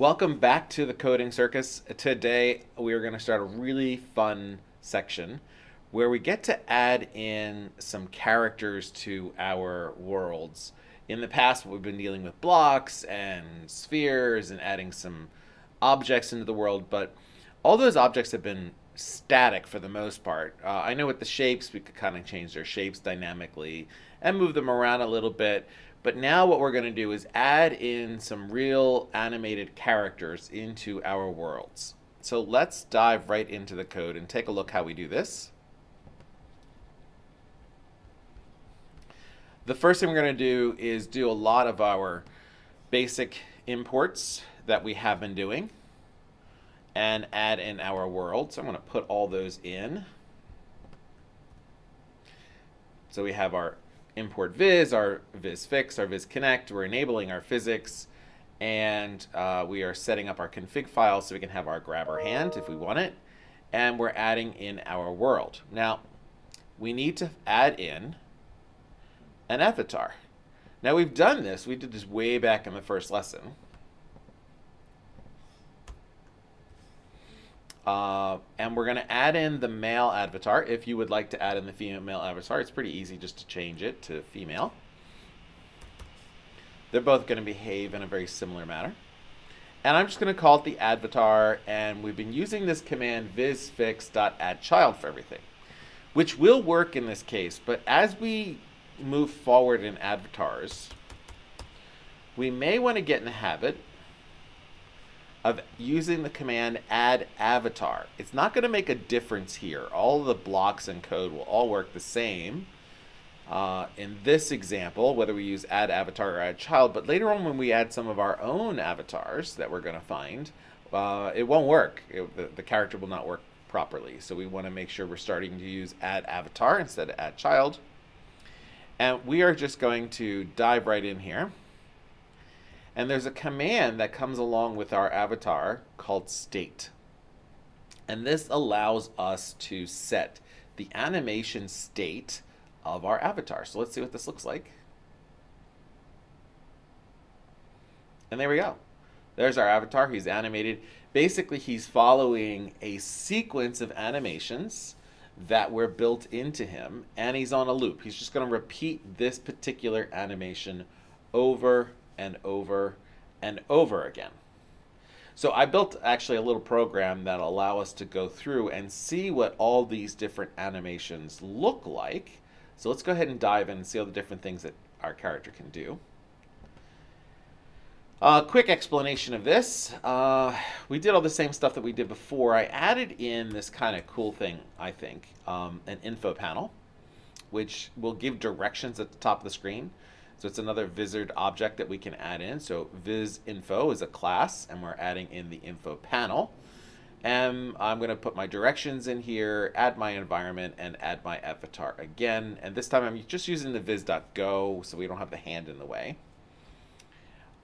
Welcome back to the Coding Circus. Today we are going to start a really fun section where we get to add in some characters to our worlds. In the past, we've been dealing with blocks and spheres and adding some objects into the world, but all those objects have been static for the most part. Uh, I know with the shapes, we could kind of change their shapes dynamically and move them around a little bit. But now what we're going to do is add in some real animated characters into our worlds. So let's dive right into the code and take a look how we do this. The first thing we're going to do is do a lot of our basic imports that we have been doing and add in our world. So I'm going to put all those in. So we have our import viz, our viz fix, our viz connect. We're enabling our physics and uh, we are setting up our config file so we can have our grabber hand if we want it. And we're adding in our world. Now, we need to add in an avatar. Now we've done this, we did this way back in the first lesson. Uh, and we're going to add in the male avatar. If you would like to add in the female avatar, it's pretty easy just to change it to female. They're both going to behave in a very similar manner. And I'm just going to call it the avatar, and we've been using this command vizfx.addChild for everything, which will work in this case. But as we move forward in avatars, we may want to get in the habit of using the command add avatar. It's not going to make a difference here. All the blocks and code will all work the same. Uh, in this example, whether we use add avatar or add child, but later on when we add some of our own avatars that we're going to find, uh, it won't work. It, the, the character will not work properly. So we want to make sure we're starting to use add avatar instead of add child. And we are just going to dive right in here. And there's a command that comes along with our avatar called state. And this allows us to set the animation state of our avatar. So let's see what this looks like. And there we go. There's our avatar. He's animated. Basically, he's following a sequence of animations that were built into him, and he's on a loop. He's just going to repeat this particular animation over and over and over again. So I built actually a little program that'll allow us to go through and see what all these different animations look like. So let's go ahead and dive in and see all the different things that our character can do. A uh, quick explanation of this. Uh, we did all the same stuff that we did before. I added in this kind of cool thing, I think, um, an info panel, which will give directions at the top of the screen. So it's another Vizard object that we can add in. So viz info is a class, and we're adding in the info panel. And I'm going to put my directions in here, add my environment, and add my avatar again. And this time I'm just using the viz.go so we don't have the hand in the way.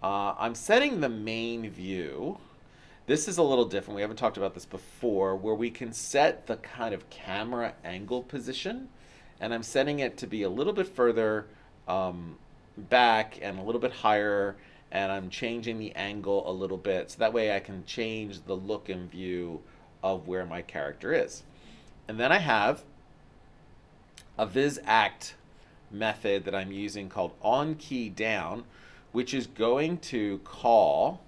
Uh, I'm setting the main view. This is a little different. We haven't talked about this before, where we can set the kind of camera angle position. And I'm setting it to be a little bit further um, back and a little bit higher and I'm changing the angle a little bit so that way I can change the look and view of where my character is. And then I have a vizact method that I'm using called on key down which is going to call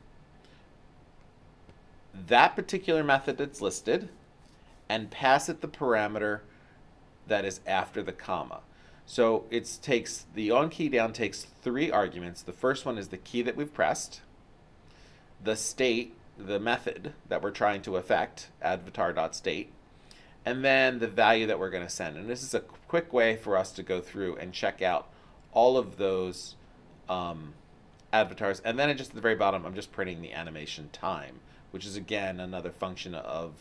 that particular method that's listed and pass it the parameter that is after the comma. So it takes the on key down takes three arguments. The first one is the key that we've pressed, the state, the method that we're trying to affect, avatar.state, and then the value that we're going to send. And this is a quick way for us to go through and check out all of those um, avatars. And then just at the very bottom, I'm just printing the animation time, which is again another function of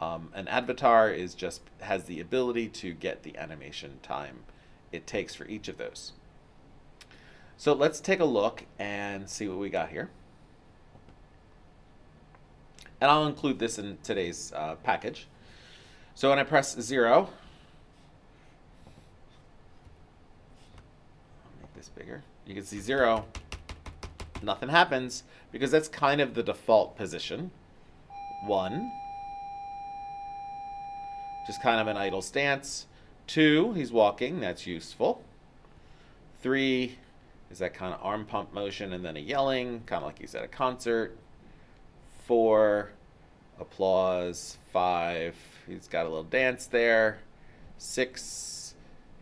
um, an avatar is just has the ability to get the animation time it takes for each of those. So let's take a look and see what we got here. And I'll include this in today's uh, package. So when I press 0, I'll make this bigger. You can see 0, nothing happens because that's kind of the default position. One, just kind of an idle stance. Two, he's walking, that's useful. Three is that kind of arm pump motion and then a yelling, kind of like he's at a concert. Four, applause. Five, he's got a little dance there. Six,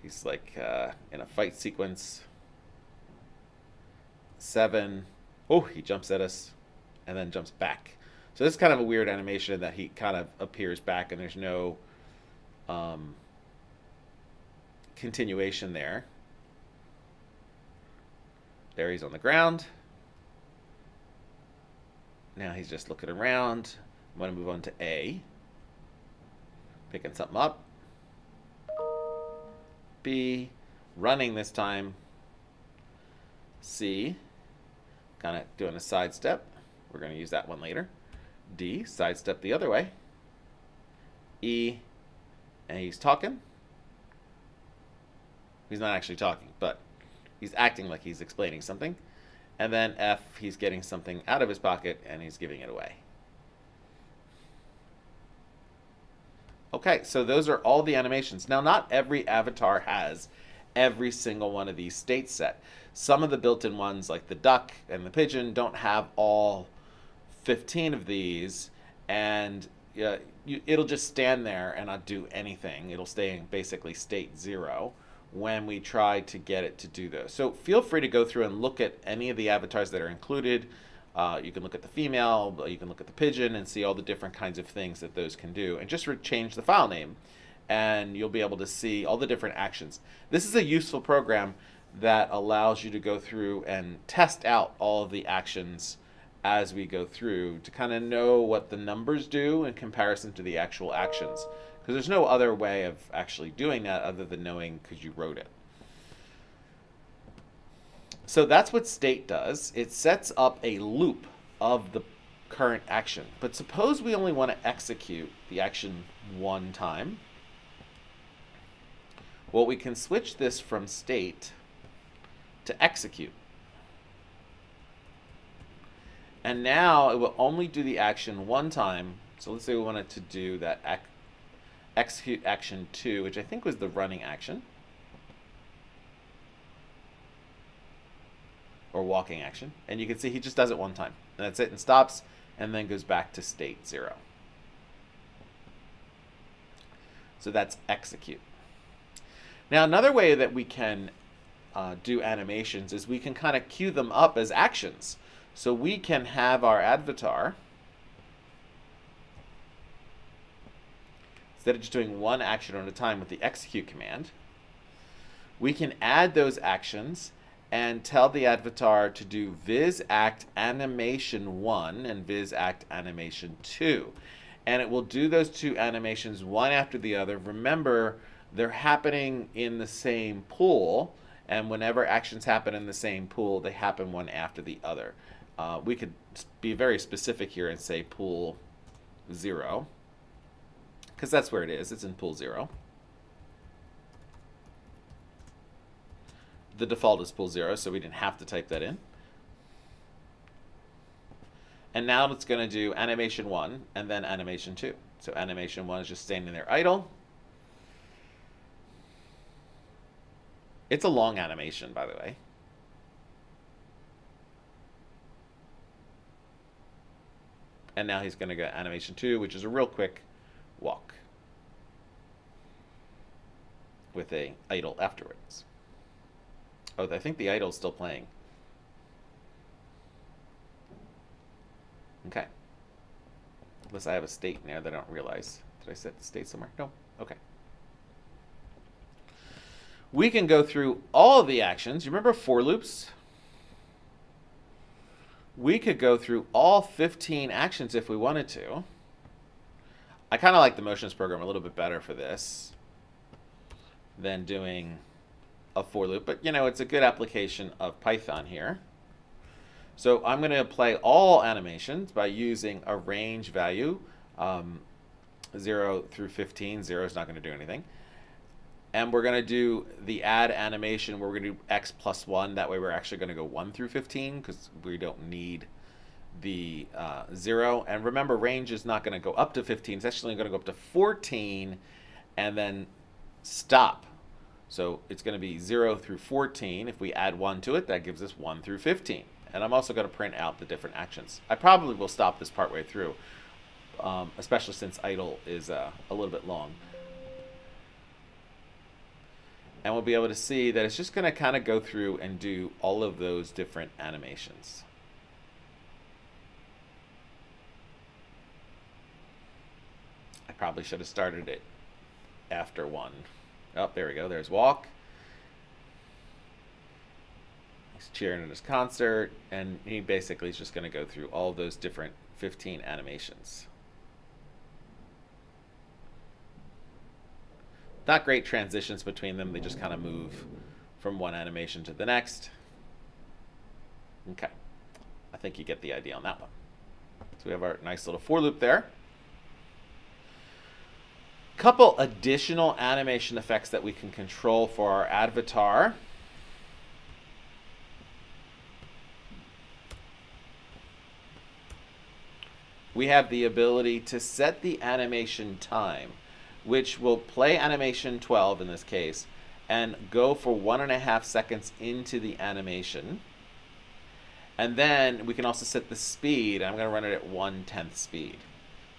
he's like uh, in a fight sequence. Seven, oh, he jumps at us and then jumps back. So this is kind of a weird animation that he kind of appears back and there's no um, continuation there. There he's on the ground. Now he's just looking around. I'm going to move on to A. Picking something up. B. Running this time. C. Kind of doing a sidestep. We're going to use that one later. D. Sidestep the other way. E. And he's talking. He's not actually talking, but he's acting like he's explaining something. And then F, he's getting something out of his pocket and he's giving it away. Okay, so those are all the animations. Now, not every avatar has every single one of these states set. Some of the built-in ones, like the duck and the pigeon, don't have all 15 of these, and uh, you, it'll just stand there and not do anything. It'll stay in basically state zero when we try to get it to do those. So feel free to go through and look at any of the avatars that are included. Uh, you can look at the female, you can look at the pigeon and see all the different kinds of things that those can do. And just change the file name and you'll be able to see all the different actions. This is a useful program that allows you to go through and test out all of the actions as we go through to kind of know what the numbers do in comparison to the actual actions. Because there's no other way of actually doing that other than knowing because you wrote it. So that's what state does. It sets up a loop of the current action. But suppose we only want to execute the action one time. Well, we can switch this from state to execute. And now it will only do the action one time. So let's say we wanted to do that execute action 2, which I think was the running action. Or walking action. And you can see he just does it one time. And that's it and stops and then goes back to state 0. So that's execute. Now another way that we can uh, do animations is we can kind of queue them up as actions. So we can have our avatar instead of just doing one action at a time with the execute command, we can add those actions and tell the avatar to do viz act animation 1 and viz act animation 2. And it will do those two animations one after the other. Remember, they're happening in the same pool, and whenever actions happen in the same pool, they happen one after the other. Uh, we could be very specific here and say pool 0 because that's where it is. It's in pool zero. The default is pool zero, so we didn't have to type that in. And now it's going to do animation one and then animation two. So animation one is just standing there idle. It's a long animation, by the way. And now he's going to go animation two, which is a real quick walk with a idle afterwards. Oh, I think the idle's still playing. Okay. Unless I have a state in there that I don't realize. Did I set the state somewhere? No. Okay. We can go through all of the actions. You remember for loops? We could go through all 15 actions if we wanted to. I kind of like the motions program a little bit better for this than doing a for loop, but you know, it's a good application of Python here. So I'm going to play all animations by using a range value, um, 0 through 15. 0 is not going to do anything. And we're going to do the add animation where we're going to do x plus 1. That way we're actually going to go 1 through 15 because we don't need the uh, 0. And remember, range is not going to go up to 15. It's actually going to go up to 14 and then stop. So it's going to be 0 through 14. If we add 1 to it, that gives us 1 through 15. And I'm also going to print out the different actions. I probably will stop this part way through, um, especially since idle is uh, a little bit long. And we'll be able to see that it's just going to kind of go through and do all of those different animations. I probably should have started it after one. Oh, there we go. There's walk. He's cheering at his concert, and he basically is just going to go through all those different 15 animations. Not great transitions between them. They just kind of move from one animation to the next. Okay. I think you get the idea on that one. So we have our nice little for loop there couple additional animation effects that we can control for our avatar. We have the ability to set the animation time, which will play animation 12 in this case, and go for one and a half seconds into the animation. And then we can also set the speed. I'm going to run it at one tenth speed.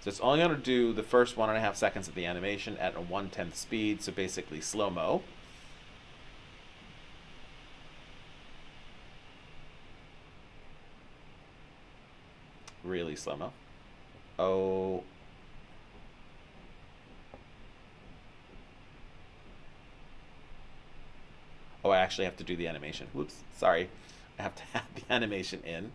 So it's only going to do the first one and a half seconds of the animation at a one-tenth speed, so basically slow-mo. Really slow-mo. Oh. Oh, I actually have to do the animation. Whoops, sorry. I have to have the animation in.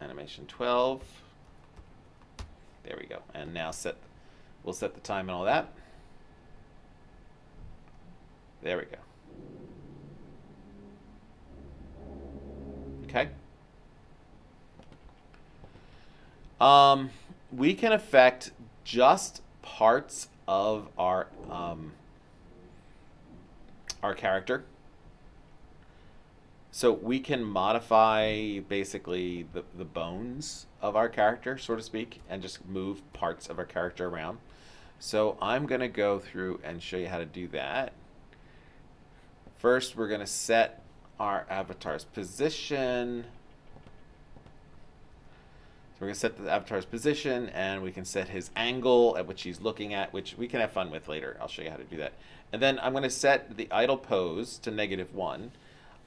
Animation 12. There we go. And now set, we'll set the time and all that. There we go. Okay. Um, we can affect just parts of our um, our character. So we can modify basically the, the bones of our character, so to speak, and just move parts of our character around. So I'm going to go through and show you how to do that. First, we're going to set our avatar's position. So we're going to set the avatar's position, and we can set his angle at which he's looking at, which we can have fun with later. I'll show you how to do that. And then I'm going to set the idle pose to negative 1.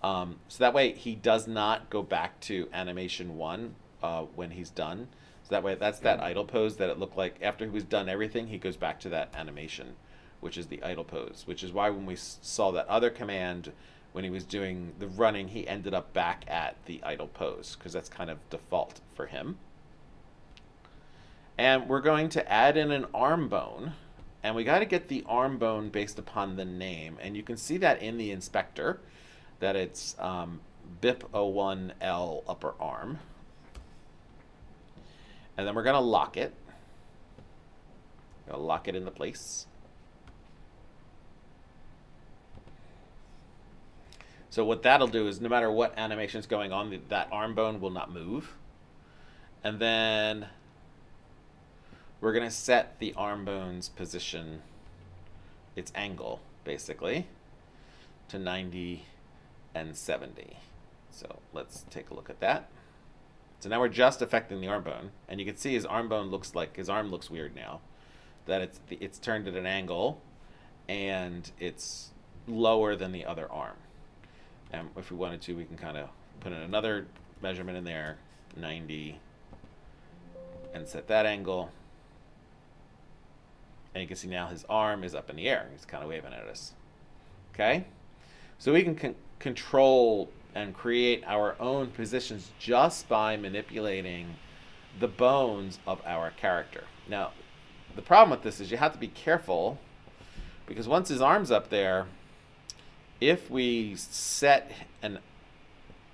Um, so that way he does not go back to animation one uh, when he's done. So that way that's that idle pose that it looked like after he was done everything, he goes back to that animation, which is the idle pose. Which is why when we saw that other command, when he was doing the running, he ended up back at the idle pose because that's kind of default for him. And we're going to add in an arm bone. And we got to get the arm bone based upon the name. And you can see that in the inspector that it's um, BIP01L upper arm. And then we're going to lock it. Gonna lock it into place. So what that'll do is no matter what animation is going on, that arm bone will not move. And then we're going to set the arm bone's position, its angle, basically, to 90 and 70. So let's take a look at that. So now we're just affecting the arm bone, and you can see his arm bone looks like his arm looks weird now. That it's it's turned at an angle, and it's lower than the other arm. And if we wanted to, we can kind of put in another measurement in there, 90, and set that angle. And you can see now his arm is up in the air. He's kind of waving at us. Okay? So we can control and create our own positions just by manipulating the bones of our character. Now, the problem with this is you have to be careful because once his arm's up there, if we set an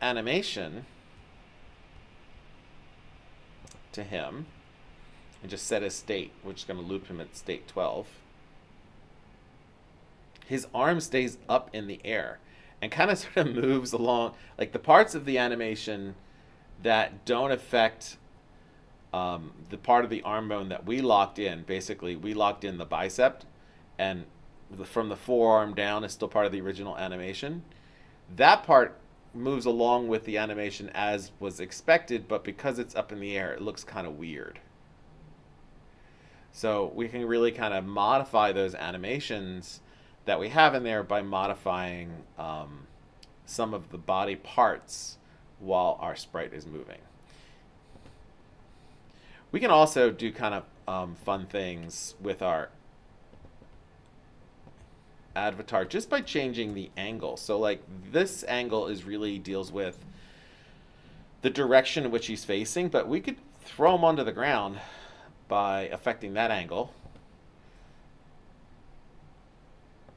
animation to him and just set his state, which is going to loop him at state 12, his arm stays up in the air and kind of sort of moves along. Like the parts of the animation that don't affect um, the part of the arm bone that we locked in, basically, we locked in the bicep, and the, from the forearm down is still part of the original animation. That part moves along with the animation as was expected, but because it's up in the air, it looks kind of weird. So we can really kind of modify those animations that we have in there by modifying um, some of the body parts while our sprite is moving. We can also do kind of um, fun things with our avatar just by changing the angle. So like this angle is really deals with the direction in which he's facing, but we could throw him onto the ground by affecting that angle.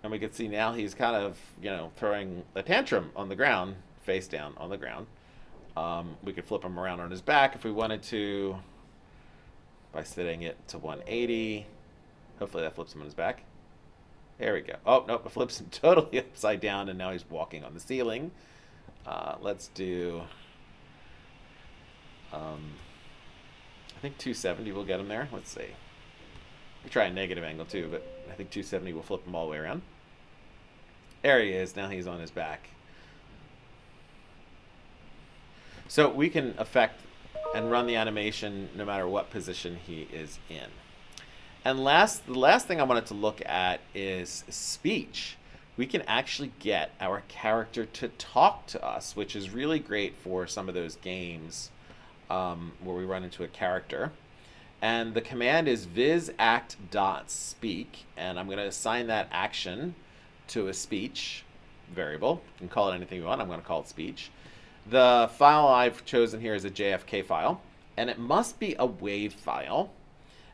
And we can see now he's kind of, you know, throwing a tantrum on the ground, face down on the ground. Um, we could flip him around on his back if we wanted to by setting it to 180. Hopefully that flips him on his back. There we go. Oh, nope, it flips him totally upside down, and now he's walking on the ceiling. Uh, let's do, um, I think 270 will get him there. Let's see. We try a negative angle too, but I think 270 will flip him all the way around. There he is. Now he's on his back. So we can affect and run the animation no matter what position he is in. And last, the last thing I wanted to look at is speech. We can actually get our character to talk to us, which is really great for some of those games um, where we run into a character. And the command is vizact.speak, and I'm going to assign that action to a speech variable. You can call it anything you want. I'm going to call it speech. The file I've chosen here is a JFK file, and it must be a WAV file.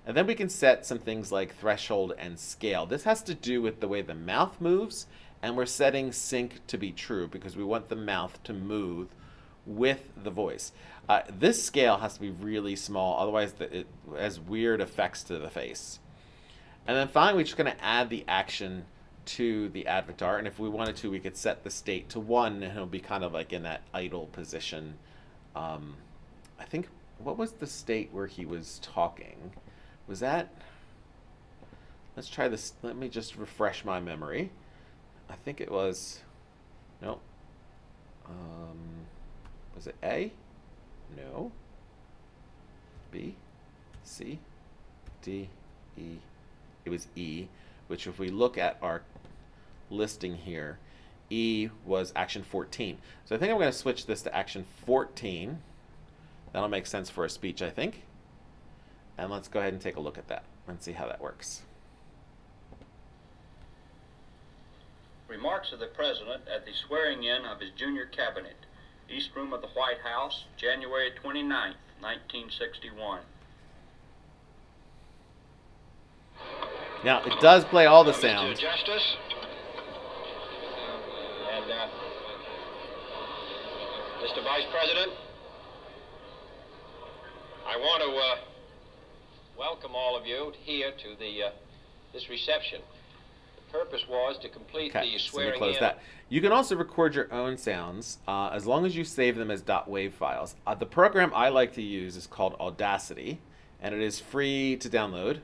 And then we can set some things like threshold and scale. This has to do with the way the mouth moves, and we're setting sync to be true because we want the mouth to move with the voice. Uh, this scale has to be really small, otherwise the, it has weird effects to the face. And then finally, we're just going to add the action to the avatar, and if we wanted to, we could set the state to 1, and it'll be kind of like in that idle position. Um, I think, what was the state where he was talking? Was that... Let's try this. Let me just refresh my memory. I think it was... No. Um, was it A? No. B? C? D? E? It was E, which if we look at our listing here, E was action 14. So I think I'm going to switch this to action 14. That'll make sense for a speech, I think. And let's go ahead and take a look at that and see how that works. Remarks of the President at the swearing in of his junior cabinet, East Room of the White House, January 29, 1961. Now, it does play all the sounds. Mr. Justice, and uh, Mr. Vice President, I want to uh, welcome all of you here to the uh, this reception. Purpose was to complete Okay, the so let me close in. that. You can also record your own sounds uh, as long as you save them as .wav files. Uh, the program I like to use is called Audacity, and it is free to download.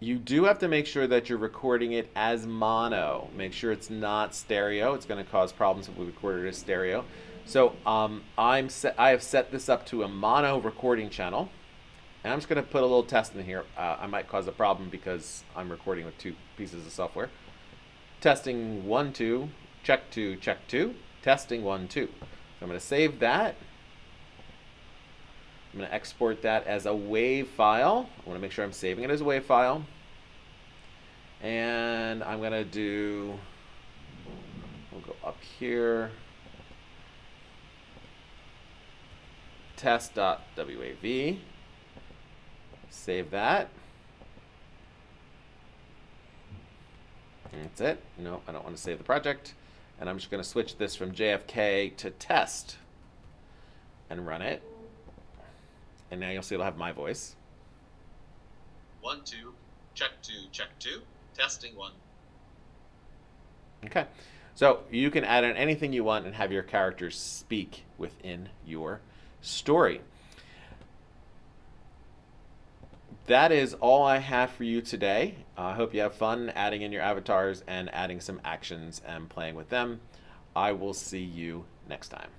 You do have to make sure that you're recording it as mono. Make sure it's not stereo. It's going to cause problems if we record it as stereo. So um, I'm set, I have set this up to a mono recording channel. And I'm just going to put a little test in here. Uh, I might cause a problem because I'm recording with two pieces of software. Testing one, two, check two, check two, testing one, two. So I'm going to save that. I'm going to export that as a WAV file. I want to make sure I'm saving it as a WAV file. And I'm going to do, we'll go up here. Test.wav. Save that. That's it. No, I don't want to save the project. And I'm just going to switch this from JFK to test and run it. And now you'll see it'll have my voice. One, two, check two, check two, testing one. Okay. So you can add in anything you want and have your characters speak within your story. That is all I have for you today. I hope you have fun adding in your avatars and adding some actions and playing with them. I will see you next time.